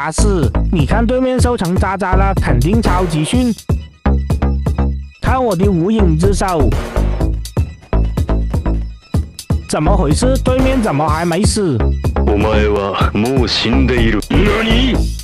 哈哈哈！对面肯定被我打死。你看对面收成渣渣了，肯定超级逊。看我的无影之手，怎么回事？对面怎么还没死？お前はもう死んでいる。何？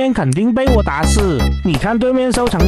面肯定被我打死。你看对面收成。